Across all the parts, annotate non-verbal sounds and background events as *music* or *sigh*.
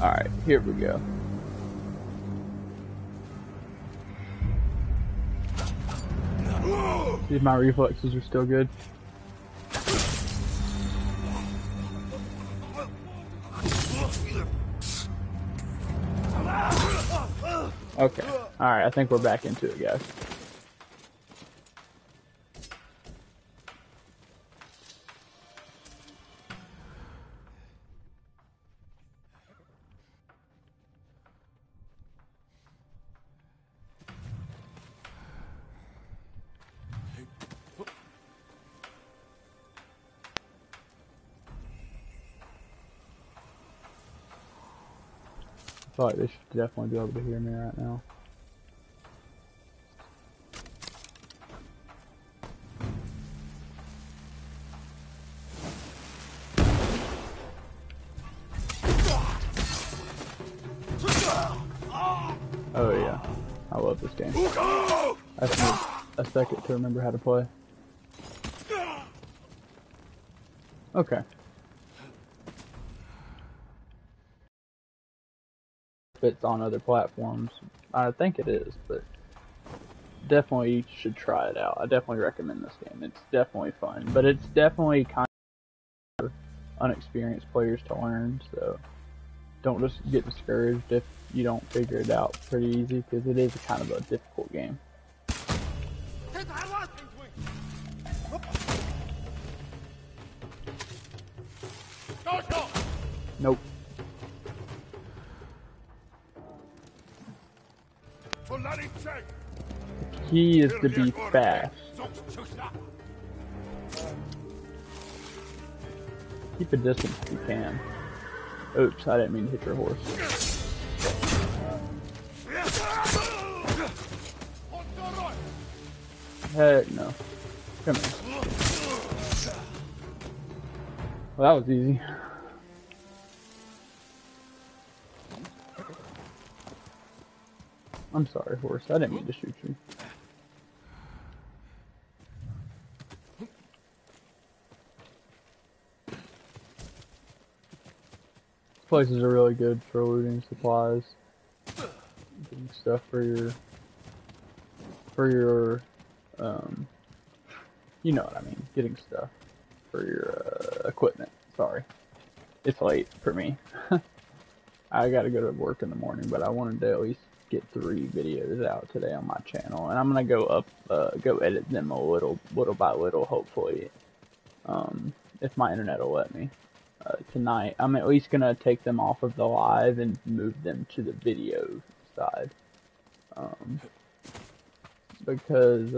Alright, here we go. See if my reflexes are still good. Okay. Alright, I think we're back into it, guys. Like they should definitely be able to hear me right now. Oh yeah, I love this game. I need a second to remember how to play. Okay. It's on other platforms. I think it is, but definitely should try it out. I definitely recommend this game. It's definitely fun, but it's definitely kind of unexperienced players to learn, so don't just get discouraged if you don't figure it out pretty easy, because it is kind of a difficult game. Nope. Key is to be fast. Keep a distance if you can. Oops, I didn't mean to hit your horse. Heck no. Come here. Well, that was easy. I'm sorry, horse. I didn't mean to shoot you. Places are really good for looting supplies, getting stuff for your, for your, um, you know what I mean, getting stuff for your uh, equipment. Sorry, it's late for me. *laughs* I gotta go to work in the morning, but I wanted to at least get three videos out today on my channel, and I'm gonna go up, uh, go edit them a little, little by little, hopefully, um, if my internet will let me. Tonight, I'm at least gonna take them off of the live and move them to the video side, um, because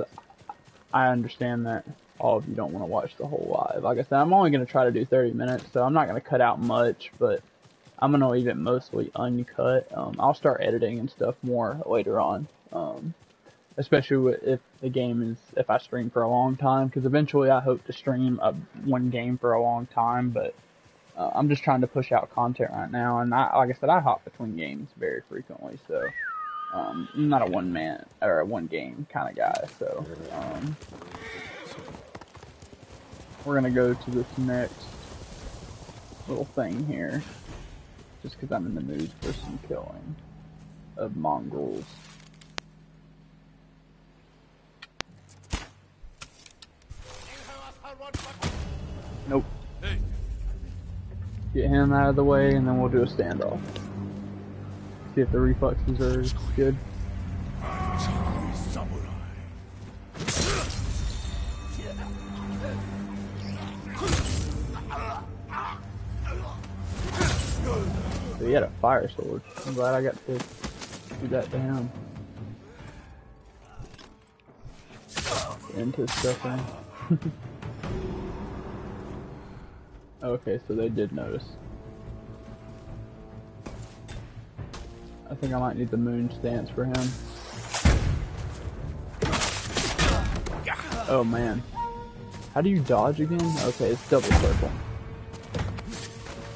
I understand that all of you don't want to watch the whole live. Like I said, I'm only gonna try to do 30 minutes, so I'm not gonna cut out much, but I'm gonna leave it mostly uncut. Um, I'll start editing and stuff more later on. Um, especially if the game is if I stream for a long time, because eventually I hope to stream a, one game for a long time. But uh, I'm just trying to push out content right now, and I, like I said, I hop between games very frequently, so um, I'm not a one man or a one game kind of guy. So um, we're gonna go to this next little thing here just because I'm in the mood for some killing of mongrels. Nope. Get him out of the way and then we'll do a standoff. See if the reflexes are good. So he had a fire sword. I'm glad I got to do that to him. Into stuff *laughs* okay, so they did notice. I think I might need the moon stance for him. Oh man. How do you dodge again? Okay, it's double circle.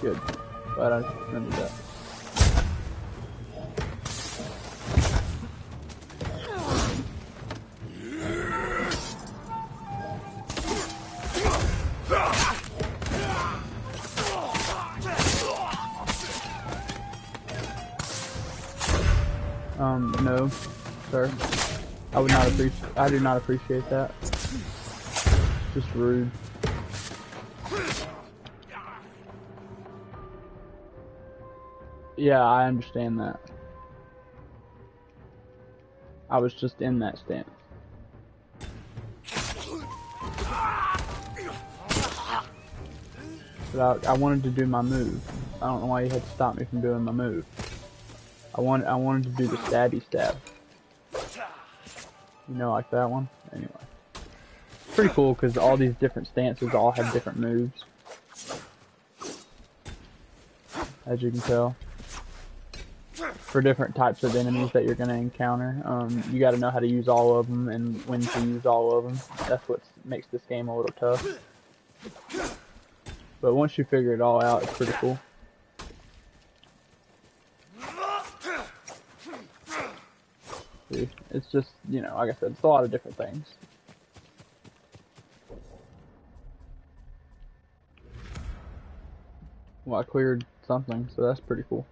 Good. Glad I remember that. I would not appreciate. I do not appreciate that. Just rude. Yeah, I understand that. I was just in that stance. But I, I wanted to do my move. I don't know why you had to stop me from doing my move. I want I wanted to do the stabby stab. You know, like that one. Anyway, pretty cool because all these different stances all have different moves, as you can tell. For different types of enemies that you're gonna encounter, um, you got to know how to use all of them and when to use all of them. That's what makes this game a little tough. But once you figure it all out, it's pretty cool. See, it's just, you know, like I said, it's a lot of different things. Well, I cleared something, so that's pretty cool.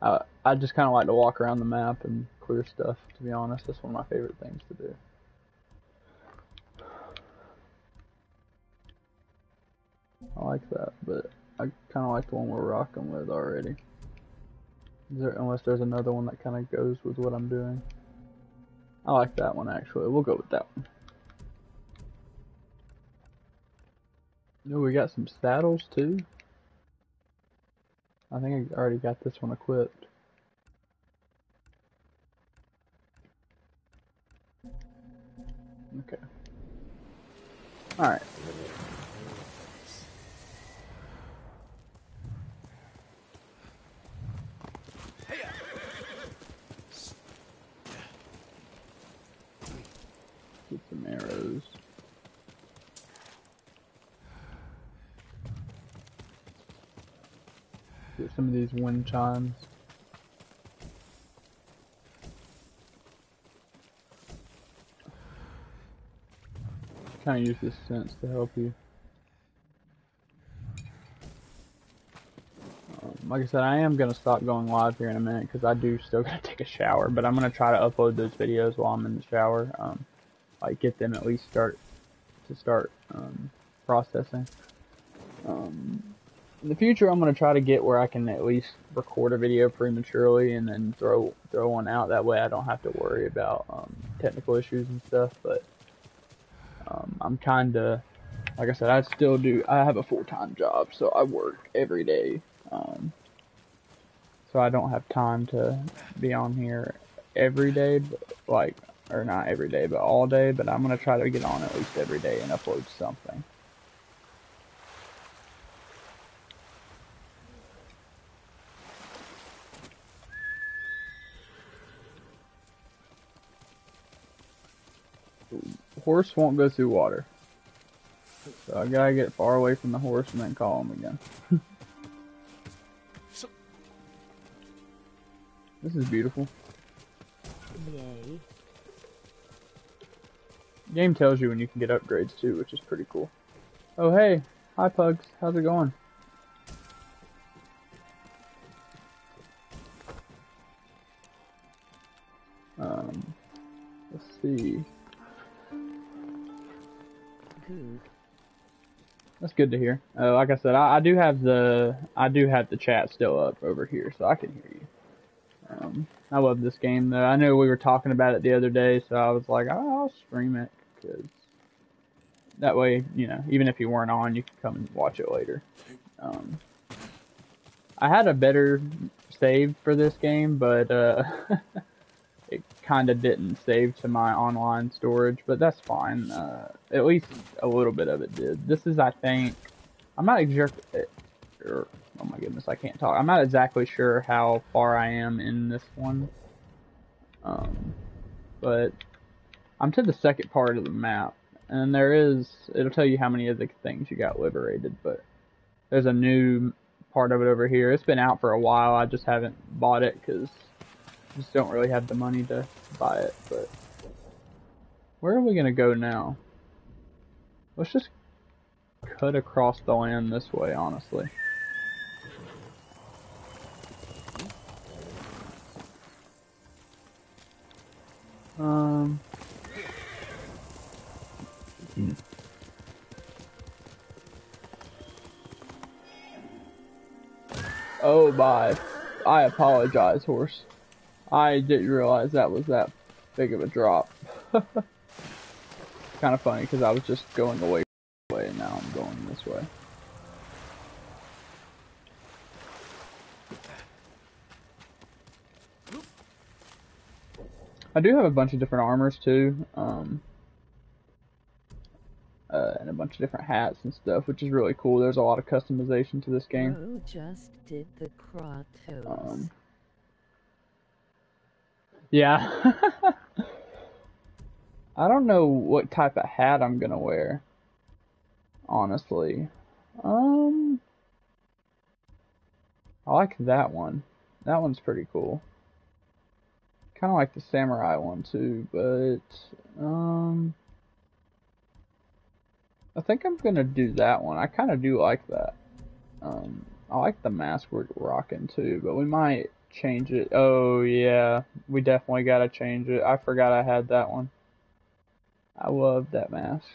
I, I just kind of like to walk around the map and clear stuff, to be honest. That's one of my favorite things to do. I like that, but I kind of like the one we're rocking with already. There, unless there's another one that kind of goes with what I'm doing. I like that one actually. We'll go with that one. No, we got some saddles too. I think I already got this one equipped. Okay. Alright. Get some arrows. Get some of these wind chimes. Kind of use this sense to help you. Um, like I said, I am going to stop going live here in a minute because I do still *laughs* got to take a shower, but I'm going to try to upload those videos while I'm in the shower. Um, like get them at least start to start um, processing. Um, in the future, I'm gonna try to get where I can at least record a video prematurely and then throw throw one out. That way, I don't have to worry about um, technical issues and stuff. But um, I'm kind of, like I said, I still do. I have a full time job, so I work every day. Um, so I don't have time to be on here every day, but like or not every day, but all day. But I'm gonna try to get on at least every day and upload something. Horse won't go through water. So I gotta get far away from the horse and then call him again. *laughs* this is beautiful. Yay. Game tells you when you can get upgrades too, which is pretty cool. Oh hey, hi Pugs, how's it going? Um, let's see. Good to hear. Uh, like I said, I, I do have the I do have the chat still up over here, so I can hear you. Um, I love this game though. I know we were talking about it the other day, so I was like, oh, I'll stream it because that way, you know, even if you weren't on, you could come and watch it later. Um, I had a better save for this game, but uh, *laughs* kind of didn't save to my online storage, but that's fine. Uh, at least a little bit of it did. This is, I think, I'm not exactly, oh my goodness, I can't talk. I'm not exactly sure how far I am in this one, um, but I'm to the second part of the map, and there is, it'll tell you how many of the things you got liberated, but there's a new part of it over here. It's been out for a while. I just haven't bought it because just don't really have the money to buy it, but where are we gonna go now? Let's just cut across the land this way, honestly. Um. Oh my. I apologize, horse. I didn't realize that was that big of a drop. *laughs* kind of funny because I was just going away, way and now I'm going this way. I do have a bunch of different armors too, um, uh, and a bunch of different hats and stuff, which is really cool. There's a lot of customization to this game. Who just did the Kratos? Um, yeah. *laughs* I don't know what type of hat I'm gonna wear. Honestly. Um I like that one. That one's pretty cool. Kinda like the samurai one too, but um I think I'm gonna do that one. I kinda do like that. Um I like the mask we're rocking too, but we might change it. Oh yeah, we definitely gotta change it. I forgot I had that one. I love that mask.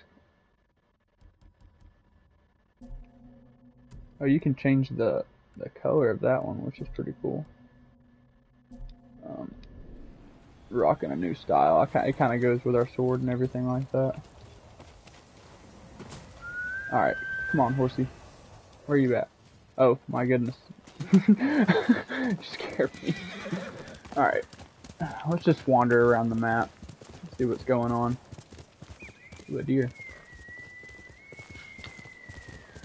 Oh, you can change the the color of that one, which is pretty cool. Um, rocking a new style. I, it kind of goes with our sword and everything like that. All right, come on, horsey. Where you at? Oh my goodness. *laughs* scared me. Alright. Let's just wander around the map. See what's going on. Ooh, a deer.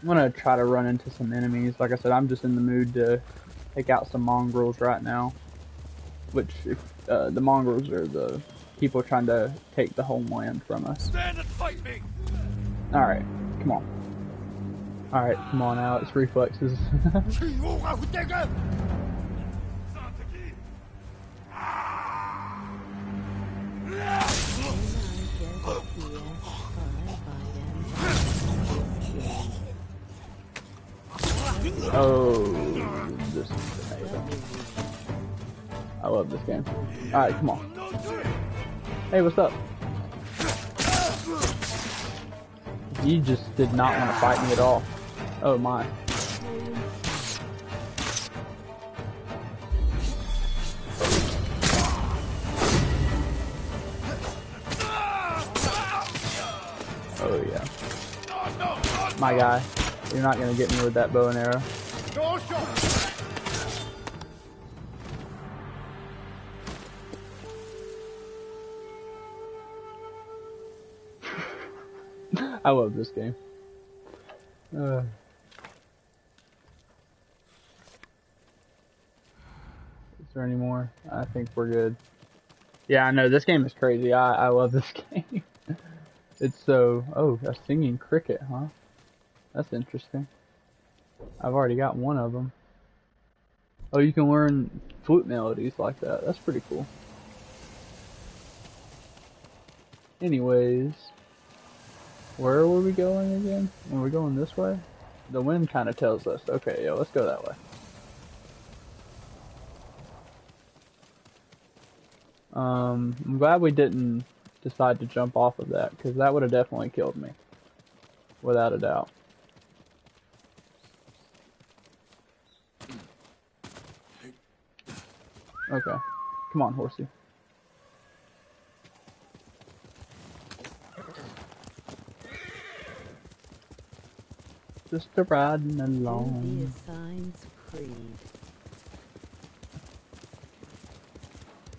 I'm gonna try to run into some enemies. Like I said, I'm just in the mood to take out some mongrels right now. Which, if, uh, the mongrels are the people trying to take the homeland from us. Stand and fight me! Alright, come on. Alright, come on Alex, reflexes. *laughs* oh, this is amazing. I love this game. Alright, come on. Hey, what's up? You just did not want to fight me at all. Oh my. Oh yeah. My guy, you're not gonna get me with that bow and arrow. *laughs* I love this game. Uh. There any more? I think we're good. Yeah, I know this game is crazy. I I love *laughs* this game. it's so oh a singing cricket, huh? That's interesting. I've already got one of them. Oh, you can learn flute melodies like that. That's pretty cool. Anyways. Where were we going again? Were we going this way? The wind kind of tells us. Okay, yeah, let's go that way. Um, I'm glad we didn't decide to jump off of that, because that would have definitely killed me. Without a doubt. Okay. Come on, horsey. Just a riding along. Creed.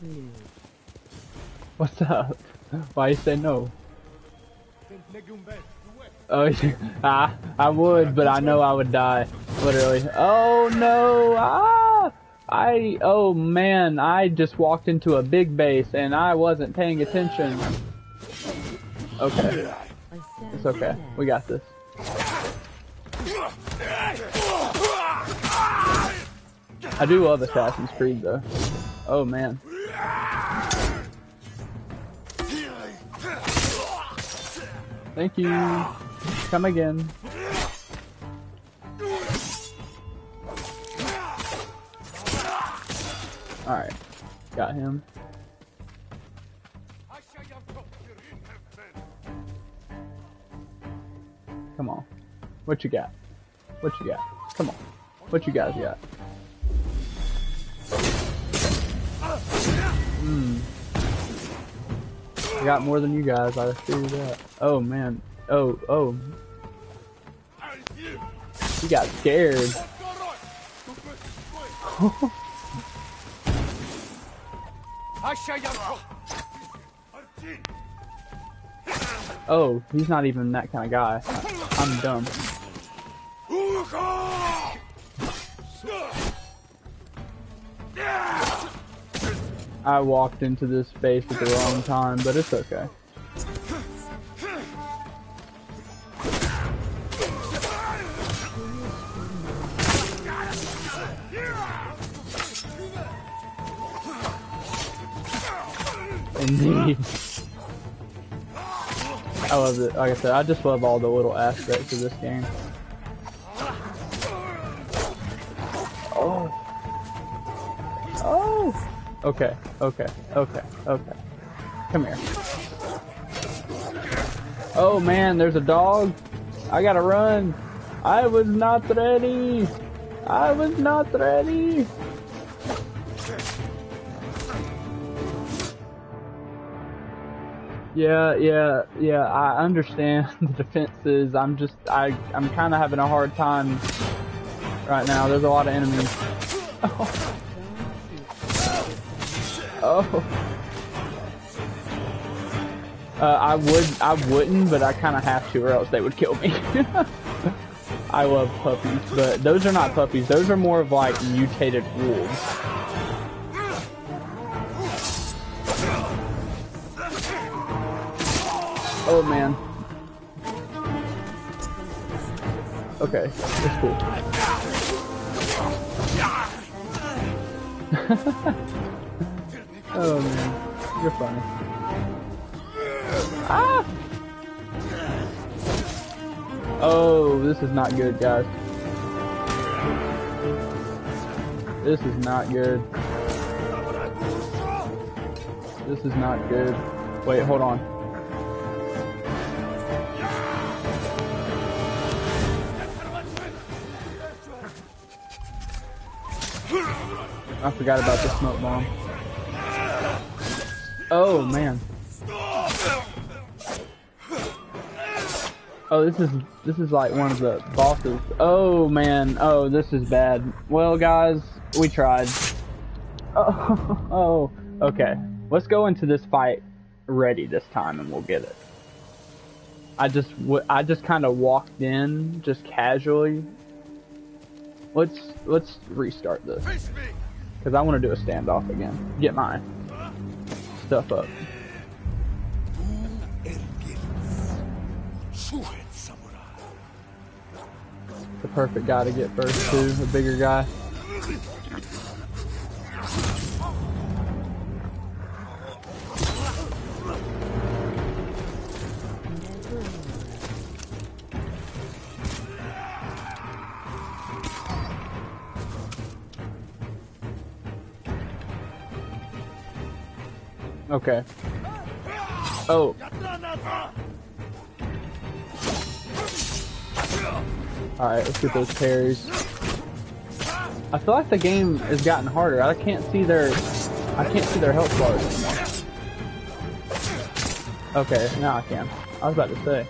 New. What's up? Why you say no? Oh, ah, I would, but I know I would die. Literally. Oh no! Ah! I, oh man, I just walked into a big base and I wasn't paying attention. Okay. It's okay. We got this. I do love Assassin's Creed though. Oh man. Thank you. Come again. Alright. Got him. Come on. What you got? What you got? Come on. What you guys got? I got more than you guys, I see that. Oh man. Oh, oh. He got scared. *laughs* oh, he's not even that kind of guy. I, I'm dumb. I walked into this space at the wrong time, but it's okay. Indeed. I love it. Like I said, I just love all the little aspects of this game. Okay, okay, okay, okay. Come here. Oh man, there's a dog. I gotta run. I was not ready. I was not ready. Yeah, yeah, yeah, I understand *laughs* the defenses. I'm just, I, I'm kind of having a hard time right now. There's a lot of enemies. *laughs* Oh. Uh, I would, I wouldn't, but I kind of have to, or else they would kill me. *laughs* I love puppies, but those are not puppies. Those are more of like mutated wolves. Oh man. Okay, that's cool. *laughs* oh man, you're funny. Ah! Oh, this is not good, guys. This is not good. This is not good. Wait, hold on. I forgot about the smoke bomb. Oh man. Oh, this is this is like one of the bosses. Oh man. Oh, this is bad. Well, guys, we tried. Oh, *laughs* oh. Okay. Let's go into this fight ready this time, and we'll get it. I just I just kind of walked in just casually. Let's let's restart this because I want to do a standoff again. Get my stuff up. The perfect guy to get first too, the bigger guy. Okay. Oh. Alright, let's get those parries. I feel like the game has gotten harder. I can't see their I can't see their health bars anymore. Okay, now I can. I was about to say.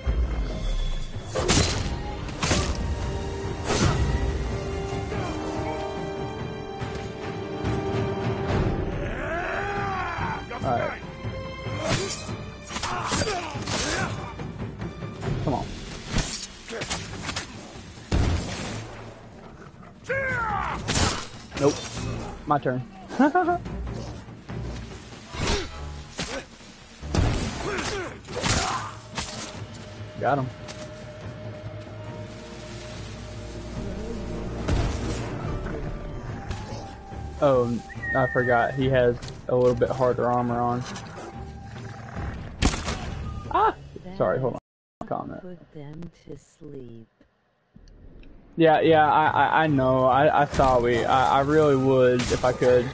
My turn. *laughs* Got him. Oh, I forgot. He has a little bit harder armor on. Ah! Sorry, hold on. Comment. Put them to sleep. Yeah, yeah, I, I, I know. I, I thought we. I, I really would if I could.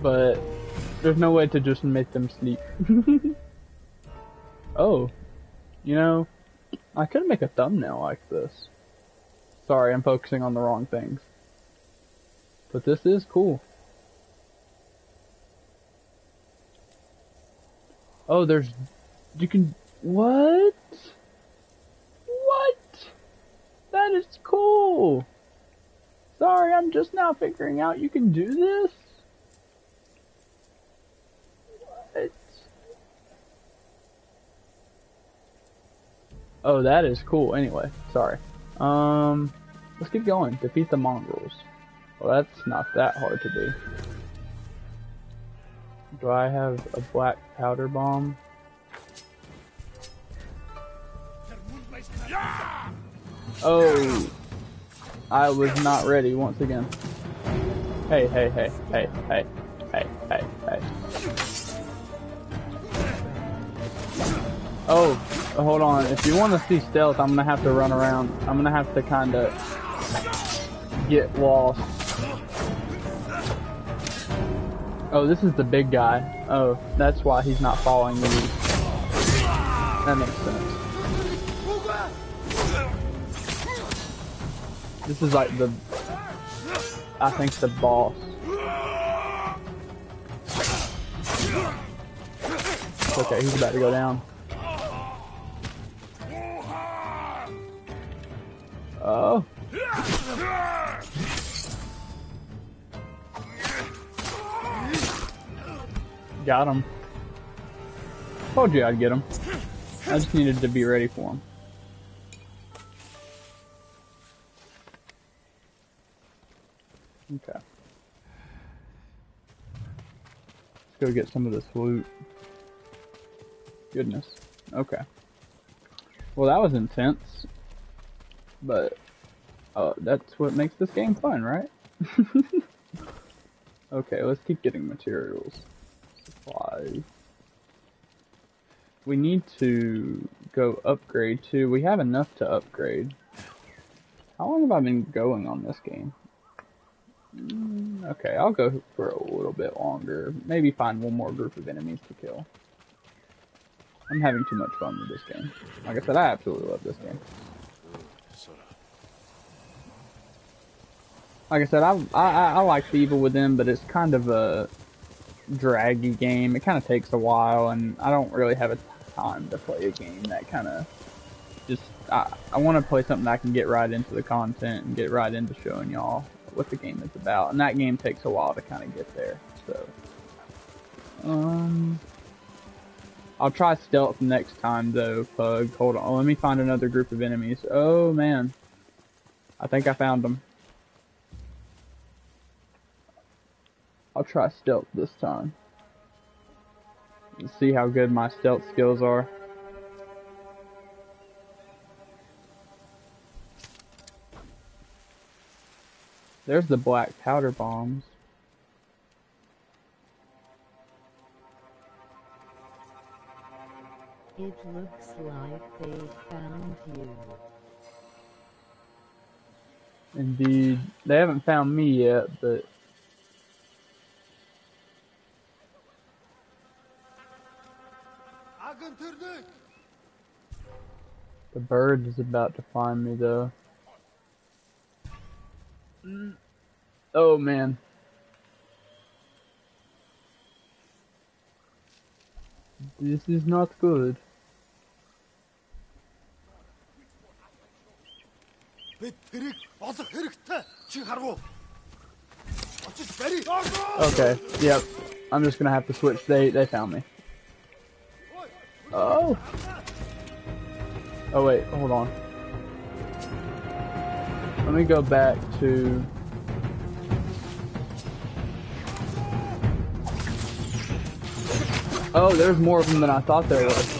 But there's no way to just make them sleep. *laughs* Oh, you know, I could make a thumbnail like this. Sorry, I'm focusing on the wrong things. But this is cool. Oh, there's, you can, what? What? That is cool. Sorry, I'm just now figuring out you can do this. What? Oh, that is cool. Anyway, sorry. Um, let's keep going. Defeat the mongrels. Well, that's not that hard to do. Do I have a black powder bomb? Oh, I was not ready once again. Hey, hey, hey, hey, hey, hey, hey, hey. Oh, hold on. If you want to see stealth, I'm gonna have to run around. I'm gonna have to kind of get lost. Oh, this is the big guy. Oh, that's why he's not following me. That makes sense. This is like the, I think the boss. Okay, he's about to go down. Oh. Got him. Told you I'd get him. I just needed to be ready for him. Go get some of this loot. Goodness. Okay. Well, that was intense. But, uh, that's what makes this game fun, right? *laughs* okay, let's keep getting materials. Supplies. We need to go upgrade too. We have enough to upgrade. How long have I been going on this game? Mm, okay, I'll go for a little bit longer. Maybe find one more group of enemies to kill. I'm having too much fun with this game. Like I said, I absolutely love this game. Like I said, I I, I like the Evil Within, but it's kind of a draggy game. It kind of takes a while, and I don't really have a time to play a game that kind of just. I I want to play something I can get right into the content and get right into showing y'all what the game is about, and that game takes a while to kind of get there. So, um, I'll try stealth next time though, Pug. Hold on, let me find another group of enemies. Oh man, I think I found them. I'll try stealth this time. Let's see how good my stealth skills are. There's the black powder bombs. It looks like they found you. Indeed. They haven't found me yet, but the bird is about to find me though. Oh man. This is not good. Бид тэрийг олох хэрэгтэй. Чи харав уу? Очиж барь. Okay, yep. I'm just gonna have to switch. They they found me. Oh. Oh wait, hold on. Let me go back to. Oh, there's more of them than I thought there was.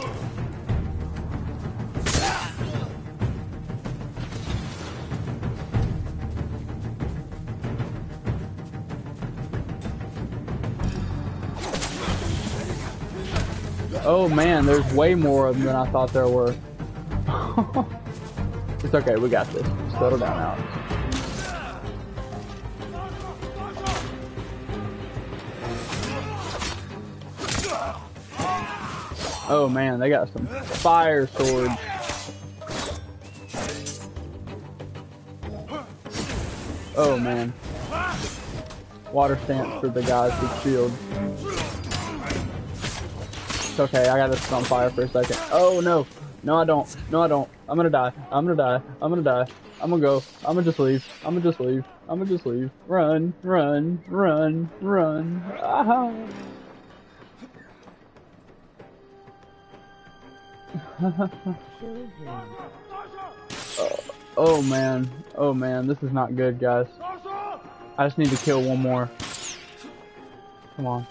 Oh man, there's way more of them than I thought there were. *laughs* it's okay, we got this. Settle down, Alex. Oh man, they got some fire swords. Oh man. Water stance for the guys with shield. It's okay, I got this on fire for a second. Oh no! No I don't. No I don't. I'm gonna die. I'm gonna die. I'm gonna die. I'm gonna go. I'm gonna just leave. I'm gonna just leave. I'm gonna just leave. Run, run, run, run. Ah. Him. *laughs* Oh man. Oh man, this is not good, guys. I just need to kill one more. Come on.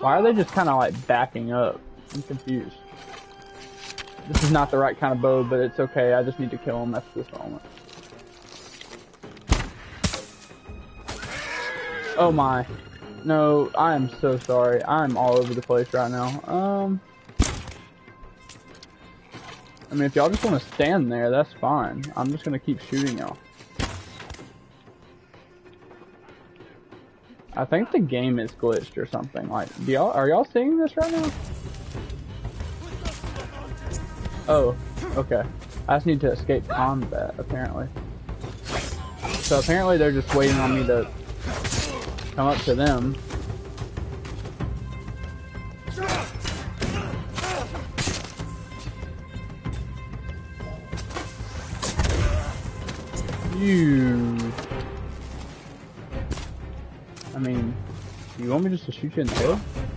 Why are they just kind of like backing up? I'm confused. This is not the right kind of bow, but it's okay. I just need to kill him at this moment. Oh my. No, I am so sorry. I'm all over the place right now. Um. I mean, if y'all just want to stand there, that's fine. I'm just gonna keep shooting y'all. I think the game is glitched or something. Like, do y'all are y'all seeing this right now? Oh, okay. I just need to escape combat, apparently. So apparently they're just waiting on me to come up to them. You. I mean, do you want me just to shoot you in the head?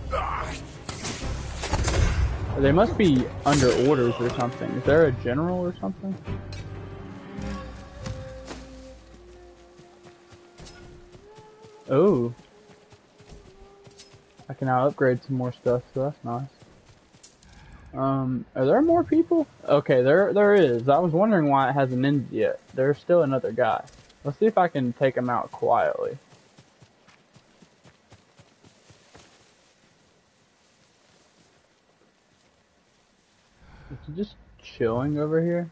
They must be under orders or something. Is there a general or something? Oh. I can now upgrade some more stuff, so that's nice. Um, are there more people? Okay, there there is. I was wondering why it hasn't ended yet. There's still another guy. Let's see if I can take him out quietly. Just chilling over here?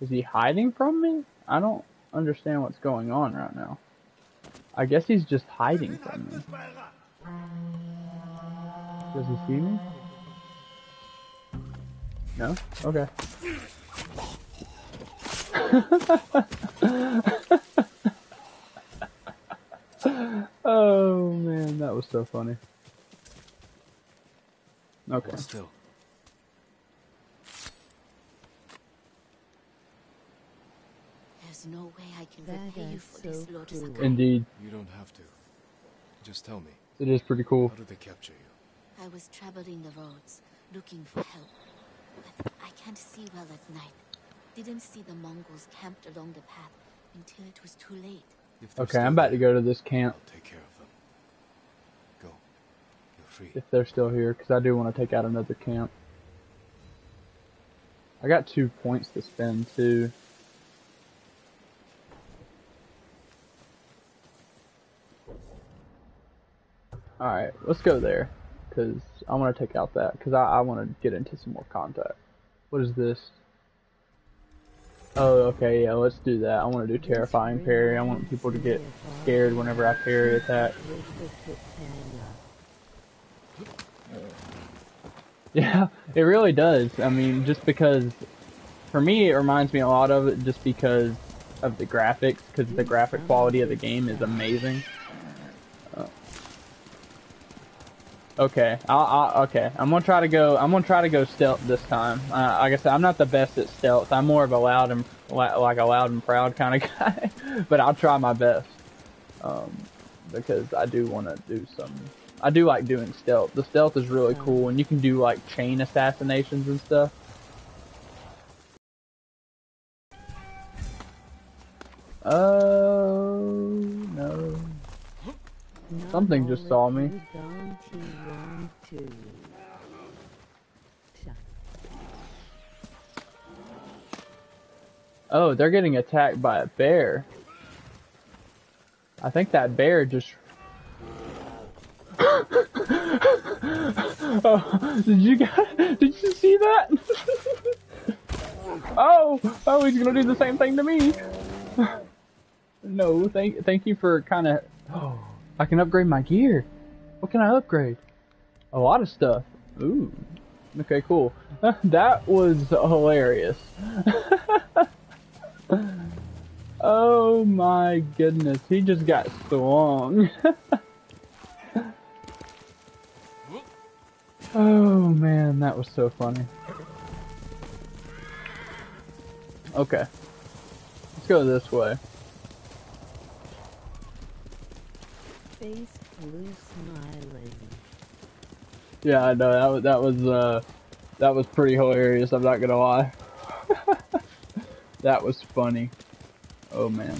Is he hiding from me? I don't understand what's going on right now. I guess he's just hiding from me. Does he see me? No? Okay. *laughs* oh man, that was so funny. Okay. Still. There's no way I can That repay you is for this, Lord cool. Sakai. Indeed, You don't have to. Just tell me, it is pretty cool. how did they capture you? I was traveling the roads, looking for help. But I can't see well at night. Didn't see the Mongols camped along the path until it was too late. Okay, I'm about to go to this camp I'll take care of them. Go. You're free. if they're still here, because I do want to take out another camp. I got two points to spend too. Alright, let's go there. Because I want to take out that. Because I, I want to get into some more contact. What is this? Oh, okay, yeah, let's do that. I want to do terrifying parry. I want people to get scared whenever I parry attack. *laughs* Yeah, it really does. I mean, just because, for me, it reminds me a lot of it just because of the graphics, because the graphic quality of the game is amazing. Uh, okay, I, I, okay, I'm gonna try to go. I'm gonna try to go stealth this time. Uh, like I said, I'm not the best at stealth. I'm more of a loud and like a loud and proud *laughs* kind of guy, but I'll try my best. Um, because I do want to do some. I do like doing stealth. The stealth is really cool, and you can do like chain assassinations and stuff. Oh no! Something just saw me. Oh, they're getting attacked by a bear. I think that bear just. *laughs* oh, did you guys? Did you see that? *laughs* oh, oh, he's gonna do the same thing to me. *laughs* no, thank, thank you for kind of. *gasps* Oh, I can upgrade my gear. What can I upgrade? A lot of stuff. Ooh. Okay, cool. *laughs* that was hilarious. *laughs* oh my goodness, he just got swung. *laughs* oh man, that was so funny. Okay. Let's go this way. Face smiling. Yeah, I know that was that was uh that was pretty hilarious. I'm not gonna lie. *laughs* that was funny. Oh man.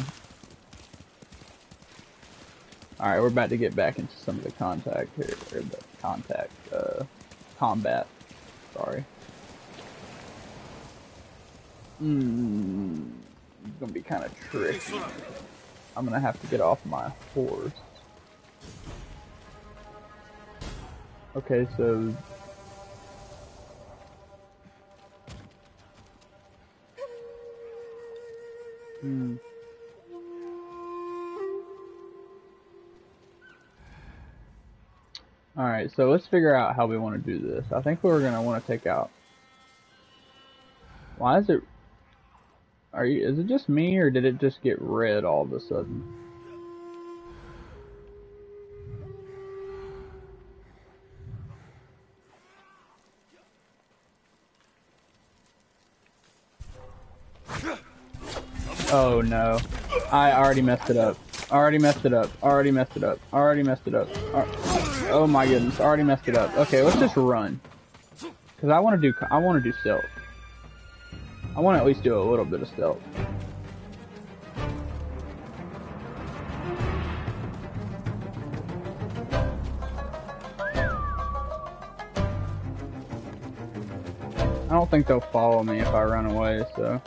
All right, we're about to get back into some of the contact here, or the contact uh, combat. Sorry. Hmm. Gonna be kind of tricky. I'm gonna have to get off my horse. Okay, so Hmm. Alright, so let's figure out how we want to do this. I think we're going to want to take out... Why is it... Are you... Is it just me, or did it just get red all of a sudden? Oh no. I already messed it up. Already messed it up. Already messed it up. Already messed it up. Oh my goodness. Already messed it up. Okay, let's just run. Cause I want to do. I want to do stealth. I want to at least do a little bit of stealth. I don't think they'll follow me if I run away, so.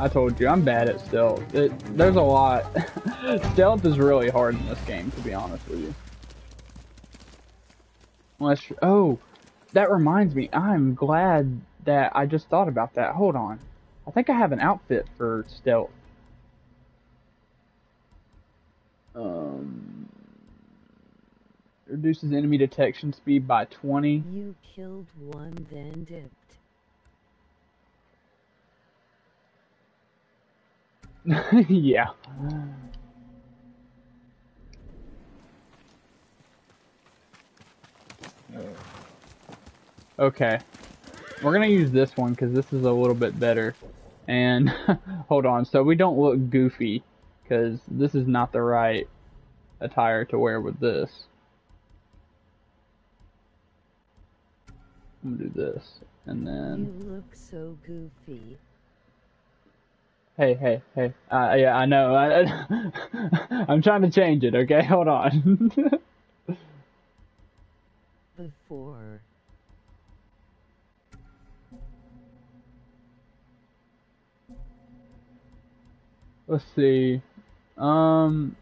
I told you, I'm bad at stealth. It, there's a lot. *laughs* stealth is really hard in this game, to be honest with you. Unless, oh, that reminds me, I'm glad that I just thought about that. Hold on. I think I have an outfit for stealth. Um, reduces enemy detection speed by 20. You killed one, then *laughs* yeah. Okay. We're gonna use this one because this is a little bit better. And *laughs* hold on, so we don't look goofy because this is not the right attire to wear with this. I'm gonna do this, and then. You look so goofy. Hey, hey, hey. Uh, yeah, I know. I, *laughs* I'm trying to change it, okay? *laughs* Hold on. Before. Let's see. Um,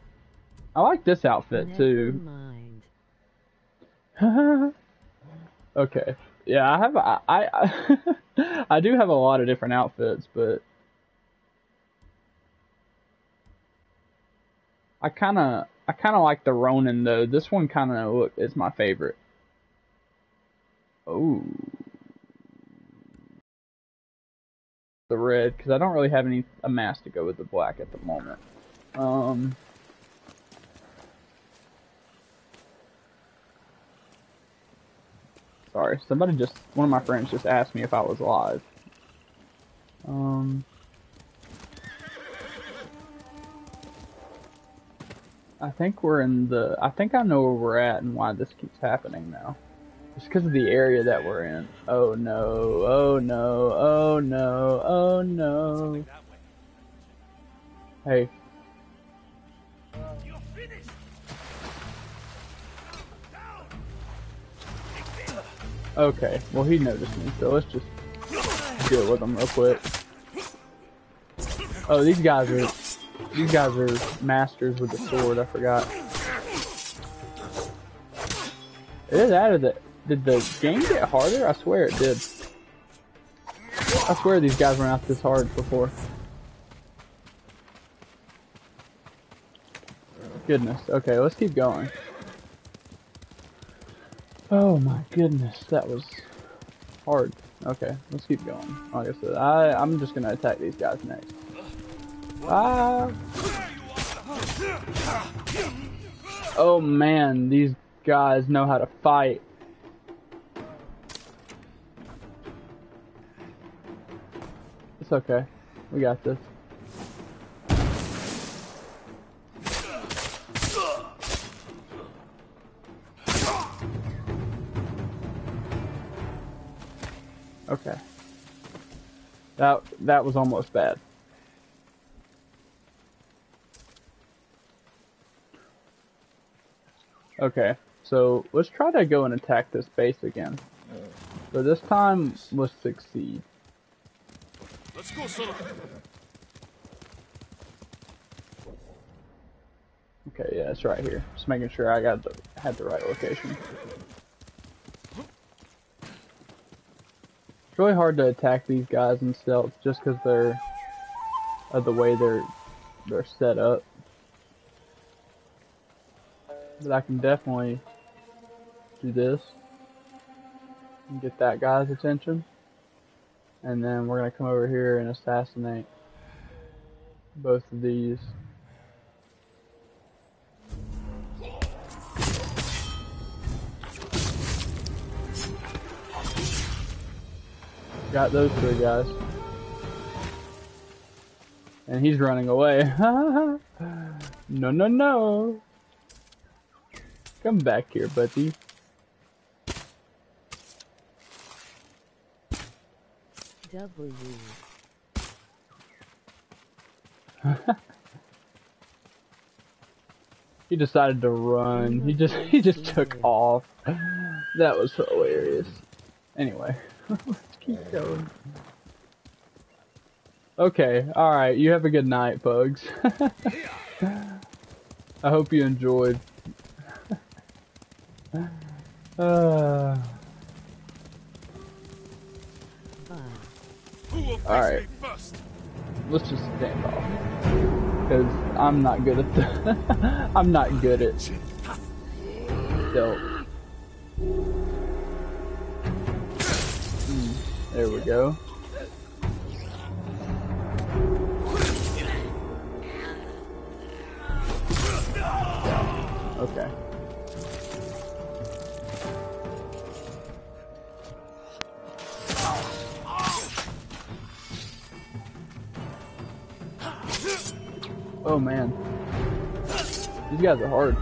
I like this outfit Never too. *laughs* okay. Yeah, I have. I, I I do have a lot of different outfits, but I kind of I kind of like the Ronin though. This one kind of is my favorite. Oh, the red because I don't really have any a mask to go with the black at the moment. Um. Sorry, somebody just one of my friends just asked me if I was live. Um. I think we're in the. I think I know where we're at and why this keeps happening now. It's because of the area that we're in. Oh no! Oh no! Oh no! Oh no! Hey. Okay, well he noticed me, so let's just deal with him real quick. Oh, these guys are these guys are masters with the sword. I forgot. It is out of the. Did the game get harder? I swear it did. I swear these guys were not this hard before. Goodness. Okay, let's keep going. Oh my goodness, that was hard. Okay, let's keep going. Like I said, I, I'm just gonna attack these guys next. Ah! Oh man, these guys know how to fight. It's okay. We got this. Okay. That that was almost bad. Okay, so let's try to go and attack this base again. But this time, let's succeed. Let's go, Solo. Okay, yeah, it's right here. Just making sure I got the had the right location. It's really hard to attack these guys in stealth just because they're of the way they're they're set up. But I can definitely do this and get that guy's attention. And then we're gonna come over here and assassinate both of these. Got those three guys. And he's running away. *laughs* no, no, no. Come back here, buddy. W. *laughs* He decided to run. He just *laughs* he just took off. That was hilarious. Anyway, *laughs* let's keep going. Okay, alright, you have a good night, Bugs. I hope you enjoyed. Uh, Who will face Alright. let's just stand off. Because I'm not good at the *laughs* I'm not good at stealth. Hmm, there we go. Okay. Oh man. These guys are hard.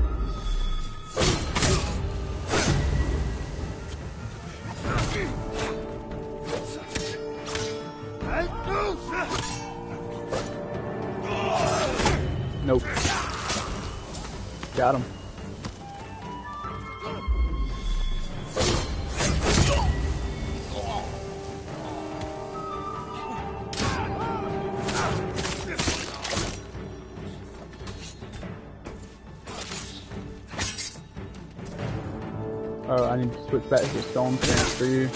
Oh, I need to switch back to stone stance for you.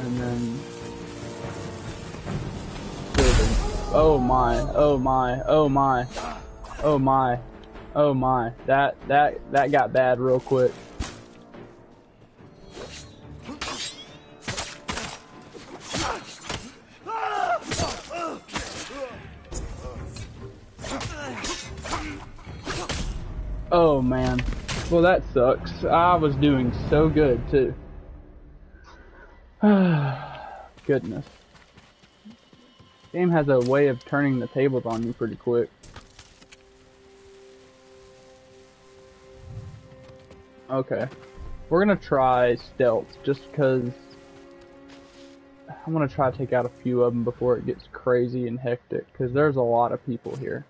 And then... Oh my, oh my, oh my, oh my, oh my. That, that, that got bad real quick. Oh man. Well, that sucks. I was doing so good too. *sighs* Goodness. Game has a way of turning the tables on you pretty quick. Okay. We're gonna try stealth just because I want to try to take out a few of them before it gets crazy and hectic because there's a lot of people here.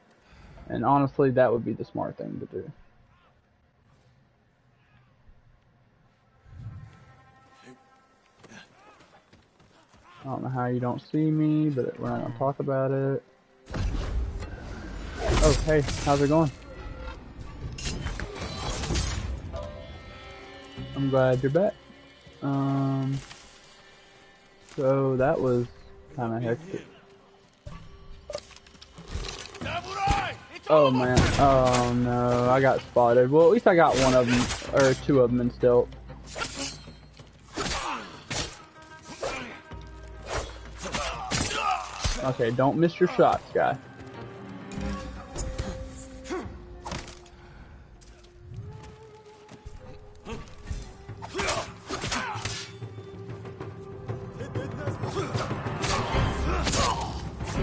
And honestly, that would be the smart thing to do. I don't know how you don't see me, but we're not gonna talk about it. Oh, hey, how's it going? I'm glad you're back. Um, so that was kind of hectic. Oh man. Oh no, I got spotted. Well, at least I got one of them, or two of them in stealth. Okay, don't miss your shots, guy.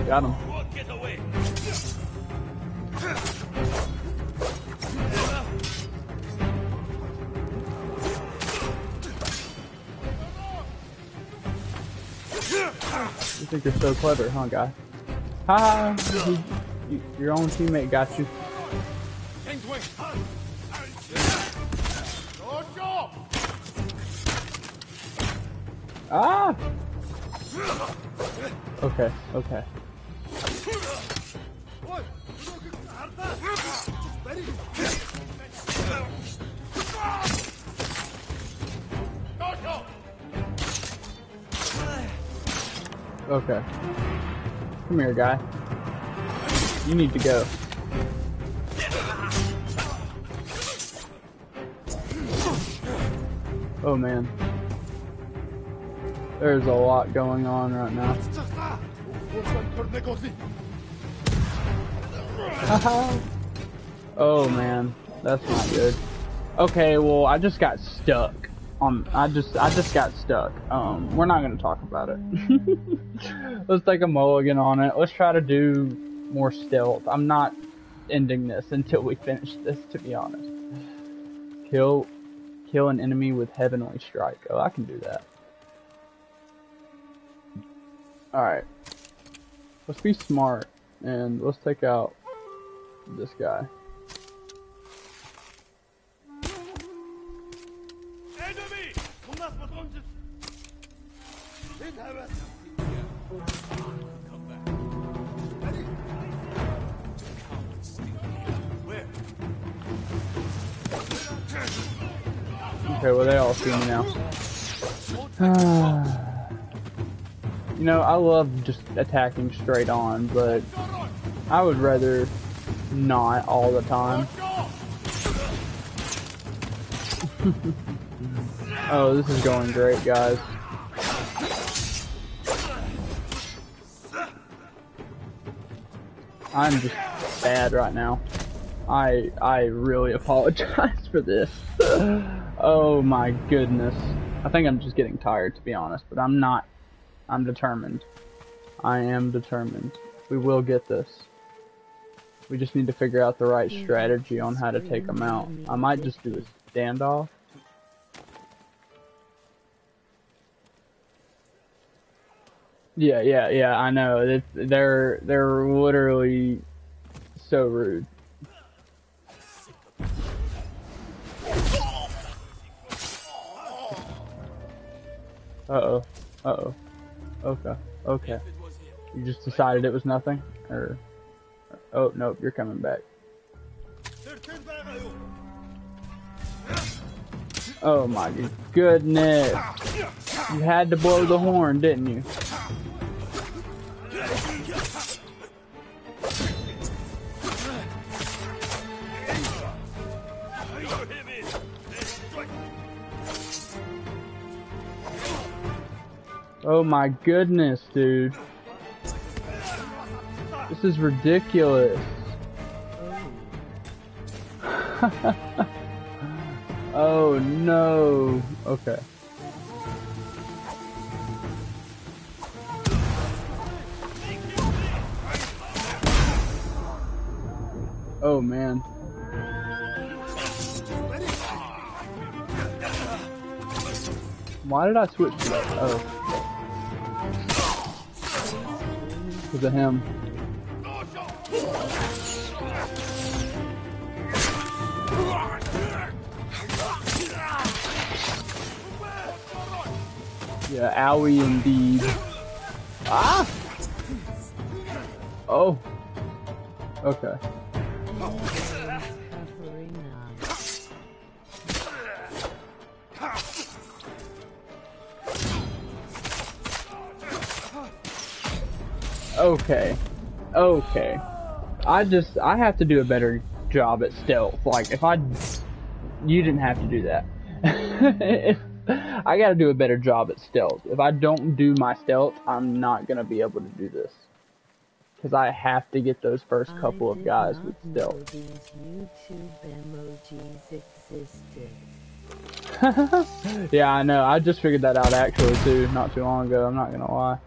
Got him. Think you're so clever, huh, guy? Ha! ha, you- Your own teammate got you. Ah! Okay, okay. Okay. Come here, guy. You need to go. Oh man. There's a lot going on right now. *laughs* oh man, that's not good. Okay, well I just got stuck. Um, I just I just got stuck. Um, we're not gonna talk about it. *laughs* Let's take a mulligan on it. Let's try to do more stealth. I'm not ending this until we finish this. To be honest, kill kill an enemy with heavenly strike. Oh, I can do that. All right. Let's be smart and let's take out this guy. Okay, well they all see me now. *sighs* you know, I love just attacking straight on, but I would rather not all the time. *laughs* oh, this is going great, guys. I'm just bad right now. I I really *laughs* apologize for this. *laughs* oh my goodness. I think I'm just getting tired to be honest, but I'm not. I'm determined. I am determined. We will get this. We just need to figure out the right strategy on how to take them out. I might just do a standoff. Yeah, yeah, yeah. I know. They're they're literally so rude. Uh oh. Uh oh. Okay. Okay. You just decided it was nothing, or oh nope, you're coming back. Oh my goodness! You had to blow the horn, didn't you? Oh my goodness, dude. This is ridiculous. *laughs* oh no. Okay. Oh man. Why did I switch? Oh. Because of him. Yeah, owie indeed. Ah! Oh. Okay. Okay. Okay. I just I have to do a better job at stealth. Like if I, you didn't have to do that. *laughs* I got to do a better job at stealth. If I don't do my stealth, I'm not gonna be able to do this. Cause I have to get those first couple of guys with stealth. *laughs* Yeah, I know. I just figured that out actually too, not too long ago. I'm not gonna lie.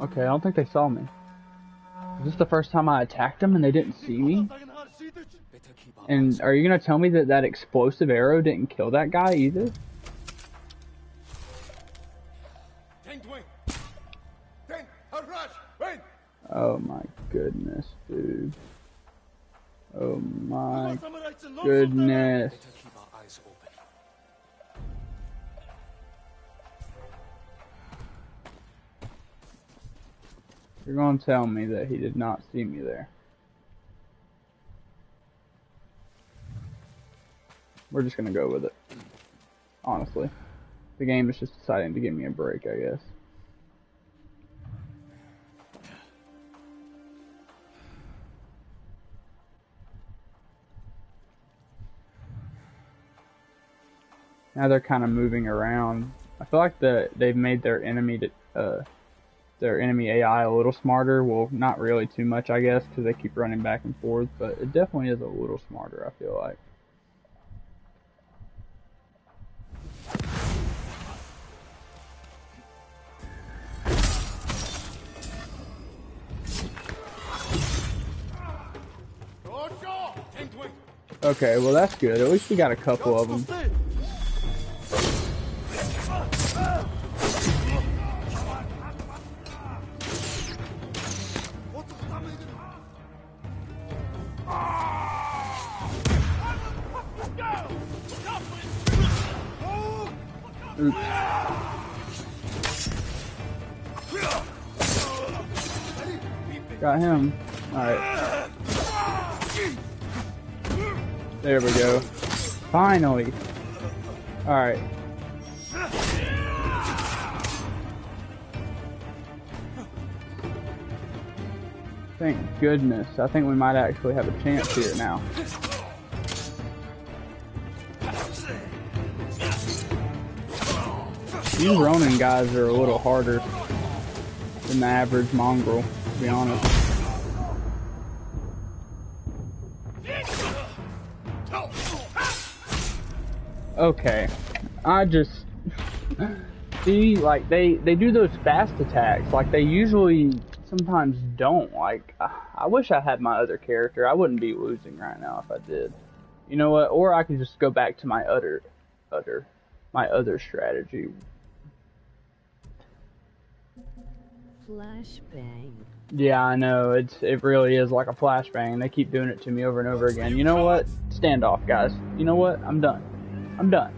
Okay, I don't think they saw me. Is this the first time I attacked them and they didn't see me? And are you gonna tell me that that explosive arrow didn't kill that guy either? Oh my goodness, dude. Oh my goodness. You're gonna tell me that he did not see me there. We're just gonna go with it. Honestly. The game is just deciding to give me a break, I guess. Now they're kind of moving around. I feel like the they've made their enemy to, uh, their enemy AI a little smarter. Well, not really too much, I guess, because they keep running back and forth, but it definitely is a little smarter, I feel like. Okay, well that's good. At least we got a couple of them. There we go. Finally. Alright. Thank goodness. I think we might actually have a chance here now. These Ronin guys are a little harder than the average mongrel, to be honest. Okay, I just see like they they do those fast attacks like they usually sometimes don't. Like I- wish I had my other character. I wouldn't be losing right now if I did. You know what? Or I could just go back to my other other my other strategy. Flashbang. Yeah, I know. It's it really is like a flashbang. They keep doing it to me over and over again. You know what? Stand off, guys. You know what? I'm done. I'm done.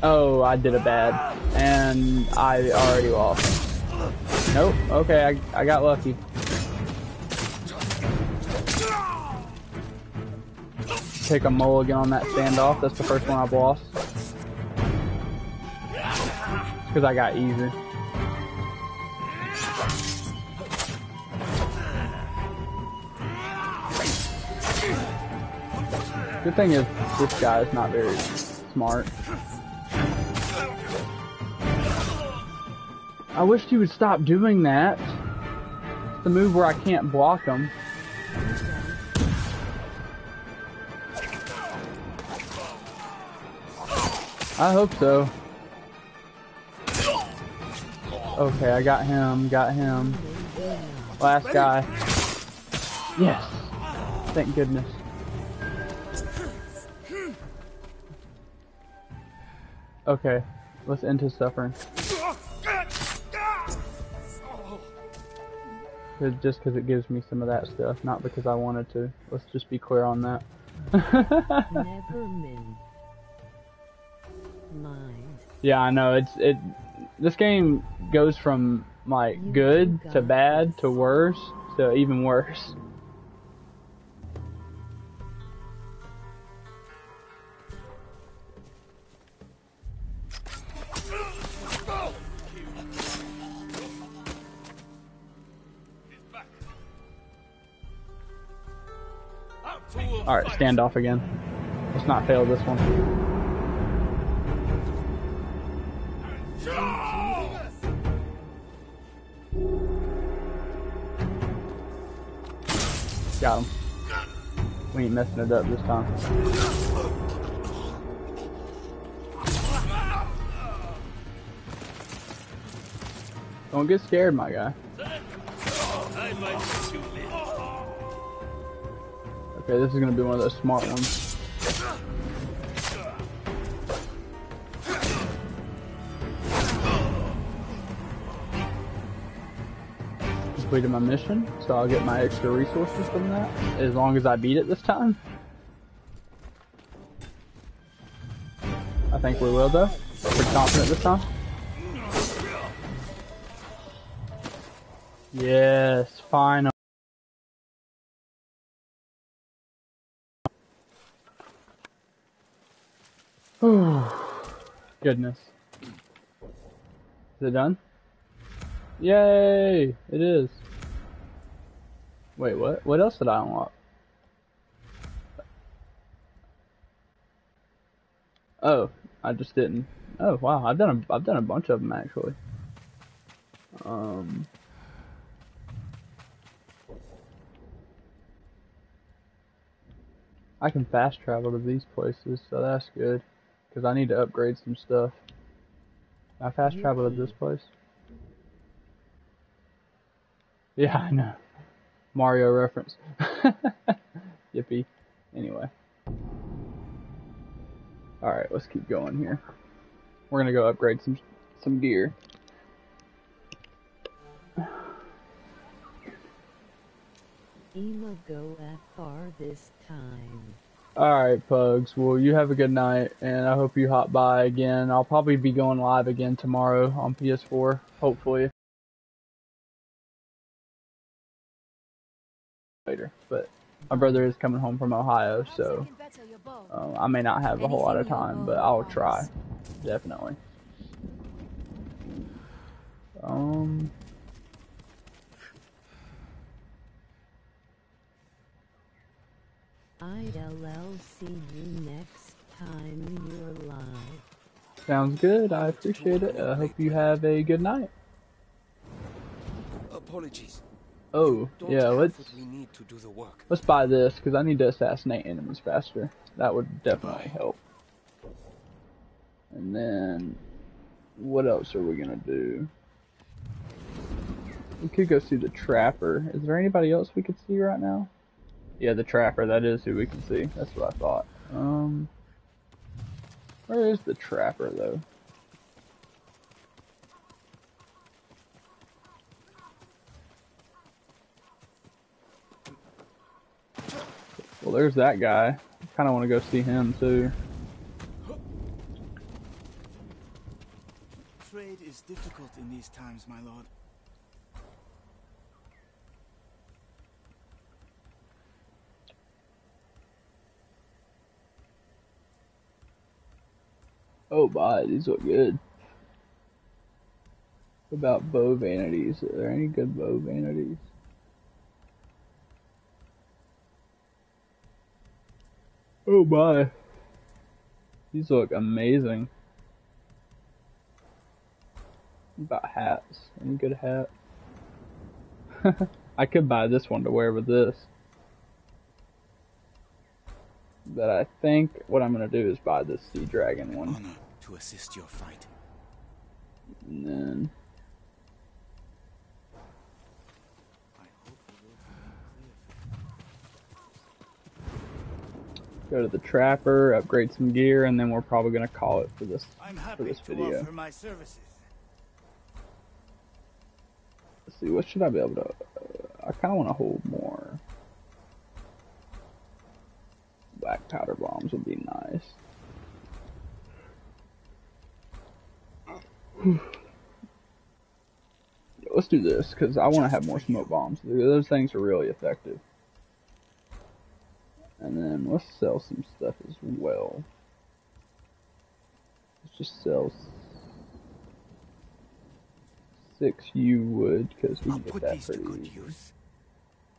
Oh, I did a bad, and I already lost. Nope. Okay, I I got lucky. Take a mulligan on that standoff. That's the first one I've lost. Because I got easy. Good thing is, this guy is not very smart. I wish he would stop doing that. It's the move where I can't block him. I hope so. Okay, I got him, got him. Last guy. Yes. Thank goodness. Okay, let's end his suffering. Just because it gives me some of that stuff, not because I wanted to. Let's just be clear on that. Never min. Mind. Yeah, I know. It's it. This game goes from like You good to bad to worse to even worse. Alright, standoff again. Let's not fail this one. Got him. We ain't messing it up this time. Don't get scared, my guy. Okay, this is gonna be one of those smart ones. Completed my mission, so I'll get my extra resources from that, as long as I beat it this time. I think we will though. Pretty confident this time. Yes, final. *sighs* Goodness. Is it done? Yay! It is. Wait, what? What else did I unlock? Oh, I just didn't. Oh wow, I've done a I've done a bunch of them actually. Um. I can fast travel to these places, so that's good. Because I need to upgrade some stuff. I fast travel to this place? Yeah, I know. Mario reference. *laughs* Yippee. Anyway. Alright, let's keep going here. We're gonna go upgrade some some gear. Ema go at far this time. Alright, Pugs. Well, you have a good night, and I hope you hop by again. I'll probably be going live again tomorrow on PS4, hopefully. Later, but my brother is coming home from Ohio, so um, I may not have a whole lot of time, but I'll try, definitely. Um, ILL see you next time you're live. sounds good. I appreciate it. I hope you have a good night. Apologies. Oh, yeah, let's we need to do the work. let's buy this because I need to assassinate enemies faster. That would definitely help. And then, what else are we gonna do? We could go see the trapper. Is there anybody else we could see right now? Yeah, the trapper. That is who we can see. That's what I thought. Um, where is the trapper though? Well, there's that guy. I kind of want to go see him too. Trade is difficult in these times, my lord. Oh, my, these look good. What about bow vanities? Are there any good bow vanities? Oh my. These look amazing. What about hats? Any good hat? *laughs* I could buy this one to wear with this. But I think what I'm gonna do is buy this sea dragon one. Honor to assist your fight. And then I hope we will go to the trapper, upgrade some gear, and then we're probably gonna call it for this I'm for this to video. offer my services. Let's see, what should I be able to? Uh, I kind of want to hold more. Black powder bombs would be nice. *sighs* Let's do this because I want to have more smoke bombs. Those things are really effective. And then let's sell some stuff as well. Let's just sell six yew wood because we I'll can get that pretty good easy. use.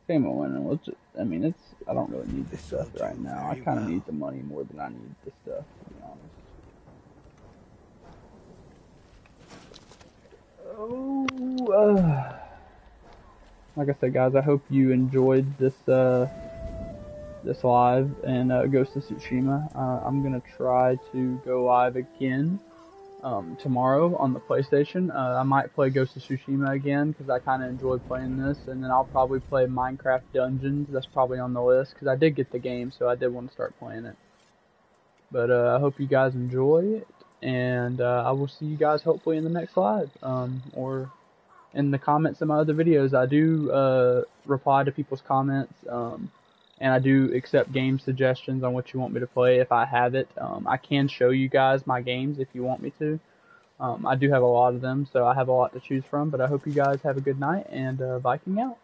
Fame of winning. Let's. Just, I mean, it's. I don't really need this stuff right now. I kind of need the money more than I need the stuff. To be honest. Oh. Uh, like I said, guys, I hope you enjoyed this. Uh, this live and uh, Ghost of Tsushima. Uh, I'm gonna try to go live again um, tomorrow on the PlayStation. Uh, I might play Ghost of Tsushima again because I kind of enjoy playing this, and then I'll probably play Minecraft Dungeons. That's probably on the list because I did get the game, so I did want to start playing it. But uh, I hope you guys enjoy it, and uh, I will see you guys hopefully in the next live um, or in the comments of my other videos. I do uh, reply to people's comments. Um, and I do accept game suggestions on what you want me to play if I have it. Um, I can show you guys my games if you want me to. Um, I do have a lot of them, so I have a lot to choose from. But I hope you guys have a good night and uh, Viking out.